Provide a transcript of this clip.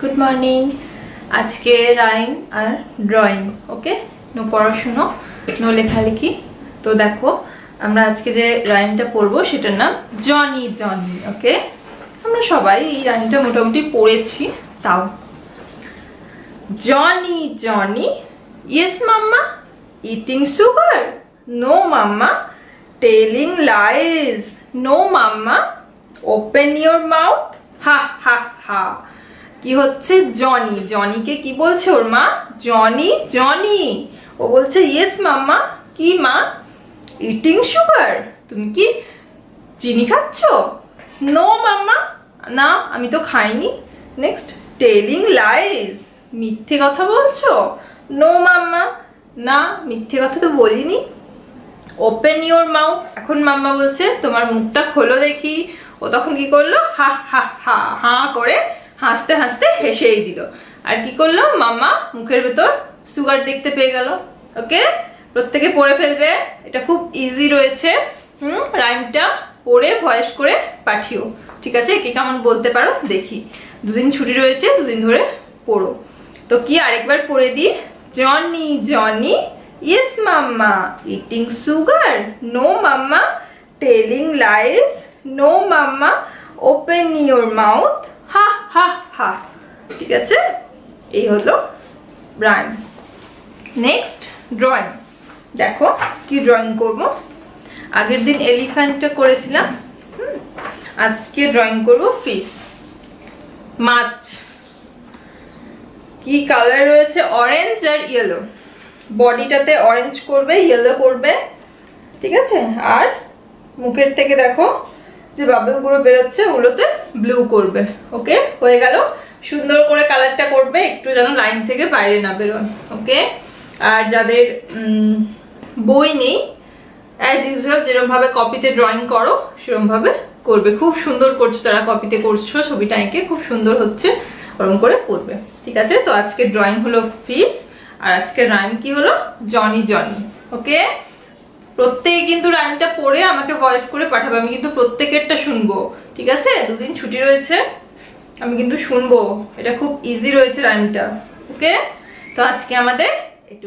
Good morning আজকে rhyme আর drawing okay no পড়াশুনো, নো লেখালেখি। তো দেখো, আমরা আজকে যে রাইমটা পড়ব সেটার নাম জনি জনি ওকে আমরা সবাই এই রাইমটা মোটামুটি পড়েছি, তাও। Johnny Johnny yes mamma eating sugar no mamma telling lies no mamma open your mouth ha ha ha কি হচ্ছে? জনি। জনিকে কি বলছে ওর মা? Johnny Johnny. ও বলছে ইয়েস মাম্মা। কি মা? ইটিং সুগার তুমি কি চিনি খাচ্ছ? No mamma. না, আমি তো খাইনি। নেক্সট টেলিং লাইজ মিথ্যে কথা বলছো? No mamma. না, মিথ্যে কথা তো বলিনি। ওপেন ইওর মাউথ এখন মাম্মা বলছে, তোমার মুখটা খোলো দেখি। ও তখন কি করল? হা হা হা হা করে হাসতে হাসতে হেসেই দিল। আর কি করল? মাম্মা মুখের ভেতর সুগার দেখতে পেয়ে গেল। ওকে প্রত্যেকে পড়ে ফেলবে। এটা খুব ইজি রয়েছে। হুম? রাইমটা পড়ে ভয়েস করে পাঠিও। ঠিক আছে? কে কেমন বলতে পারো? দেখি। দুদিন ছুটি রয়েছে, দুদিন ধরে পড়ো। তো কি আরেকবার পড়ে দিই? Johnny Johnny yes mamma. Eating sugar no mamma. Telling lies no mamma. Open your mouth ha ha, ঠিক আছে? এই হলো রাইম নেক্সট ড্রয়িং দেখো, কি ড্রয়িং করব? আগের দিন এলিফ্যান্টটা করেছিলাম আজকে ড্রয়িং করব ফিশ মাছ। কি কালার রয়েছে? অরেঞ্জ আর ইয়েলো বডিটাতে অরেঞ্জ করবে ইয়েলো করবে, ঠিক আছে? আর মুখের থেকে দেখো যে বাবলগুলো বেরোচ্ছে, ওগুলোতে ব্লু করবে ওকে হয়ে গেল। সুন্দর করে কালারটা করবে, একটু যেন লাইন থেকে বাইরে না বেরোয় ওকে আর যাদের বই নেই অ্যাজ ইউজুয়াল যেরকমভাবে কপিতে ড্রয়িং করো সেরকমভাবে করবে। খুব সুন্দর করছ তারা কপিতে করছ, ছবিটা এঁকে, খুব সুন্দর হচ্ছে, ওরকম করে করবে, ঠিক আছে? তো আজকে ড্রয়িং হলো ফিস আর আজকে রাইম কি হলো? জনি জনি ওকে প্রত্যেকে কিন্তু রাইমটা পড়ে আমাকে ভয়েস করে পাঠাবে। আমি কিন্তু প্রত্যেকেরটা শুনব, ঠিক আছে? দুদিন ছুটি রয়েছে, আমি কিন্তু শুনব। এটা খুব ইজি রয়েছে রাইমটা ওকে তো আজকে আমাদের একটু